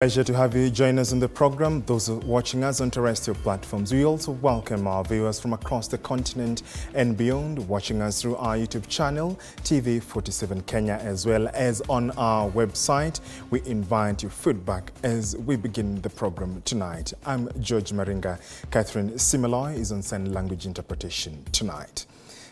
Pleasure to have you join us in the program. Those watching us on terrestrial platforms, we also welcome our viewers from across the continent and beyond, watching us through our YouTube channel, TV47 Kenya, as well as on our website. We invite your feedback as we begin the program tonight. I'm George Maringa. Catherine Simaloy is on sign language interpretation tonight.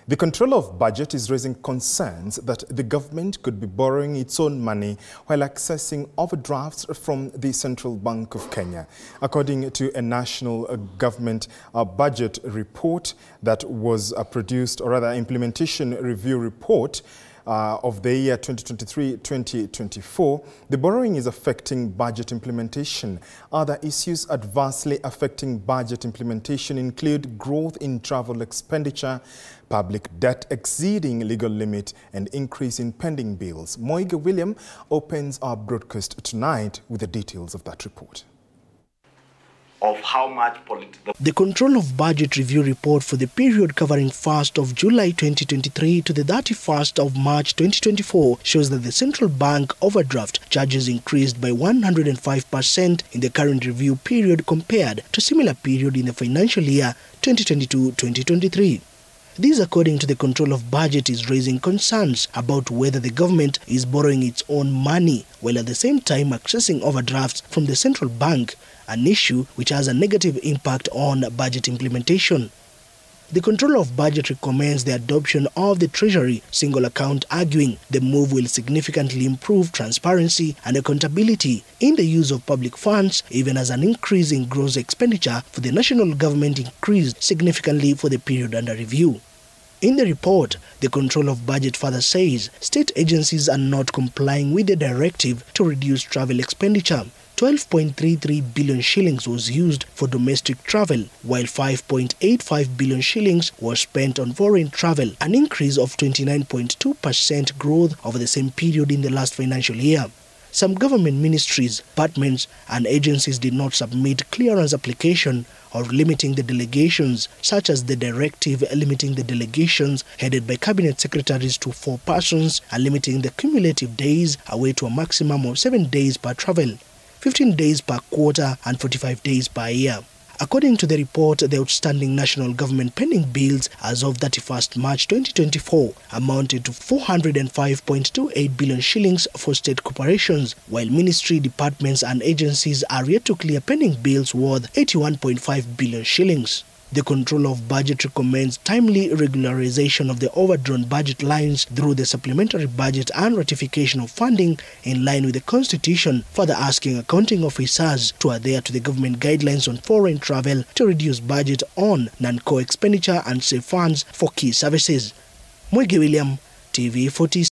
The Controller of Budget is raising concerns that the government could be borrowing its own money while accessing overdrafts from the Central Bank of Kenya. According to a national uh, government uh, budget report that was uh, produced, or rather implementation review report, uh, of the year 2023-2024, the borrowing is affecting budget implementation. Other issues adversely affecting budget implementation include growth in travel expenditure, public debt exceeding legal limit, and increase in pending bills. Moiga William opens our broadcast tonight with the details of that report of how much the, the Controller of Budget Review report for the period covering 1st of July 2023 to the 31st of March 2024 shows that the central bank overdraft charges increased by 105% in the current review period compared to similar period in the financial year 2022-2023. This, according to the control of budget, is raising concerns about whether the government is borrowing its own money while at the same time accessing overdrafts from the central bank, an issue which has a negative impact on budget implementation. The Controller of Budget recommends the adoption of the Treasury single account, arguing the move will significantly improve transparency and accountability in the use of public funds, even as an increase in gross expenditure for the national government increased significantly for the period under review. In the report, the Controller of Budget further says state agencies are not complying with the directive to reduce travel expenditure. 12.33 billion shillings was used for domestic travel, while 5.85 billion shillings was spent on foreign travel, an increase of 29.2% growth over the same period in the last financial year. Some government ministries, departments and agencies did not submit clearance application or limiting the delegations, such as the directive limiting the delegations headed by cabinet secretaries to four persons and limiting the cumulative days away to a maximum of seven days per travel. 15 days per quarter and 45 days per year. According to the report, the outstanding national government pending bills as of 31st March 2024 amounted to 405.28 billion shillings for state corporations, while ministry, departments and agencies are yet to clear pending bills worth 81.5 billion shillings. The Controller of Budget recommends timely regularization of the overdrawn budget lines through the supplementary budget and ratification of funding in line with the Constitution, further asking accounting officers to adhere to the government guidelines on foreign travel to reduce budget on non-core expenditure and save funds for key services. Mwege William, TV 40.